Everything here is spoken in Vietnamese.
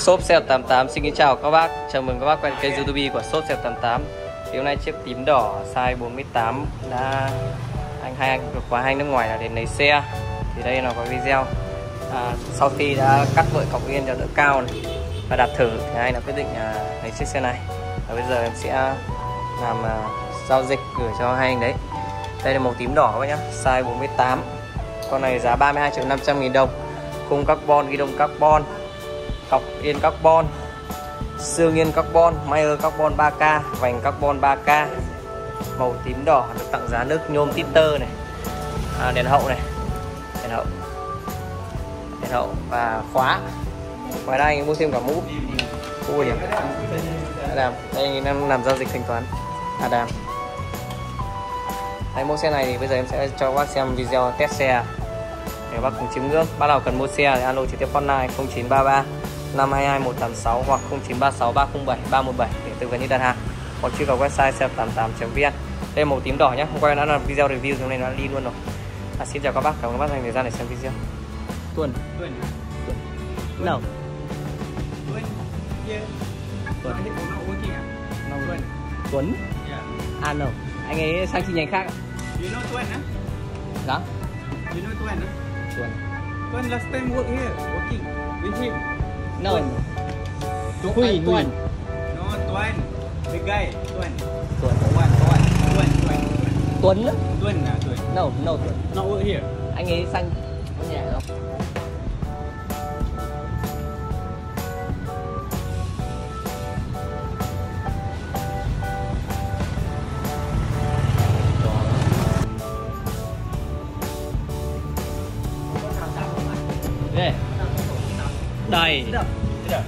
Shop xe 88 xin kính chào các bác. Chào mừng các bác quay kênh youtube của Shop xe 88 Thì hôm nay chiếc tím đỏ size 48 đã anh hai anh được khóa hai nước ngoài là đến lấy xe. Thì đây là có video. À, Sau khi đã cắt vội cọc yên cho đỡ cao này Và đặt thử thì anh đã quyết định à, lấy chiếc xe này. Và bây giờ em sẽ làm à, giao dịch gửi cho hai anh đấy. Đây là màu tím đỏ các bác nhá Size 48 Con này giá 32 triệu 500 nghìn đồng. Khung carbon, ghi đông carbon cọc yên carbon xương yên carbon Mayer carbon 3K vành carbon 3K màu tím đỏ được tặng giá nước nhôm titer này. À, đèn hậu này. Đèn hậu. Đèn hậu và khóa. Ngoài ra anh mua thêm cả mũ. Ui điểm Adam đây anh đang làm giao dịch thanh toán. Adam. Đấy, mua xe này thì bây giờ em sẽ cho các bác xem video test xe. Để bác cùng chiếm ngưỡng. Bác nào cần mua xe thì alo trực tiếp hotline 0933 522 186 hoặc 0936 307 317 để tư vấn như đặt hàng. Hoặc truy cập website xe88.vn đây màu tím đỏ nhé hôm qua đã làm video review hôm nay nó đi luôn rồi. À, xin chào các bác. Cảm ơn các bác dành thời gian để xem video. Tuần. Tuần. No Tuần. Yeah Tuần. Working à? Tuần. Tuấn. Yeah À no Anh ấy sang chi nhánh khác You know Tuần á? Dạ. You know Tuần á? Tuần. Tuần last time work here Working with him No Tuần. Huy Huy No Tuần The guy Tuần Tuần Tuần Tuần Tuần Tuần Tuấn á? Tuần à Tuần No No Tuấn. Not work here. Anh ấy sang nhà không Đây Đây